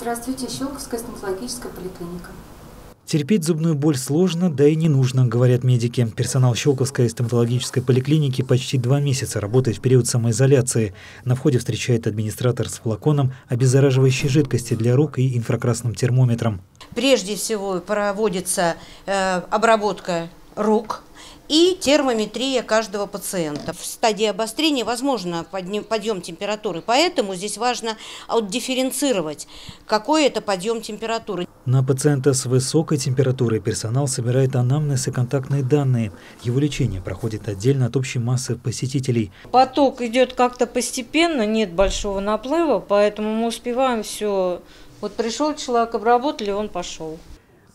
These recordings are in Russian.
Здравствуйте, Щелковская стоматологическая поликлиника. Терпеть зубную боль сложно, да и не нужно, говорят медики. Персонал Щелковской стоматологической поликлиники почти два месяца работает в период самоизоляции. На входе встречает администратор с флаконом обеззараживающей жидкости для рук и инфракрасным термометром. Прежде всего проводится э, обработка рук и термометрия каждого пациента. В стадии обострения возможно подъем температуры, поэтому здесь важно отдифференцировать, какой это подъем температуры. На пациента с высокой температурой персонал собирает анамнез и контактные данные. Его лечение проходит отдельно от общей массы посетителей. Поток идет как-то постепенно, нет большого наплыва, поэтому мы успеваем все. Вот пришел человек, обработали, он пошел.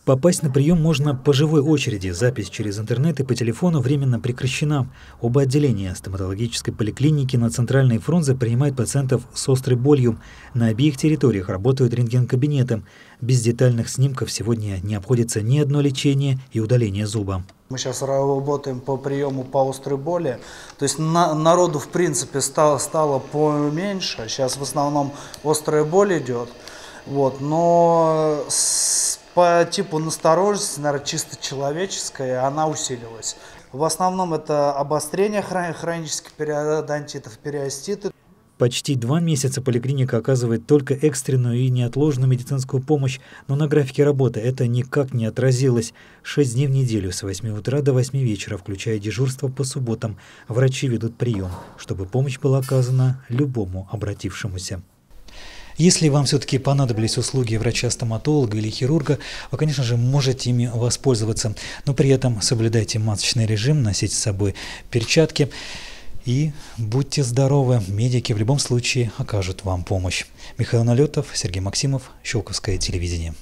Попасть на прием можно по живой очереди. Запись через интернет и по телефону временно прекращена. Оба отделения стоматологической поликлиники на Центральной фронте принимают пациентов с острой болью. На обеих территориях работают рентген-кабинеты. Без детальных снимков сегодня не обходится ни одно лечение и удаление зуба. Мы сейчас работаем по приему по острой боли. То есть на, народу в принципе стало, стало поменьше. Сейчас в основном острая боль идет. Вот, но с по типу настороженности, наверное, чисто человеческая, она усилилась. В основном это обострение хронических периодонтитов, периоститы. Почти два месяца поликлиника оказывает только экстренную и неотложную медицинскую помощь, но на графике работы это никак не отразилось. Шесть дней в неделю с 8 утра до 8 вечера, включая дежурство по субботам, врачи ведут прием, чтобы помощь была оказана любому обратившемуся. Если вам все-таки понадобились услуги врача-стоматолога или хирурга, вы, конечно же, можете ими воспользоваться, но при этом соблюдайте масочный режим, носите с собой перчатки и будьте здоровы, медики в любом случае окажут вам помощь. Михаил Налетов, Сергей Максимов, Щелковское телевидение.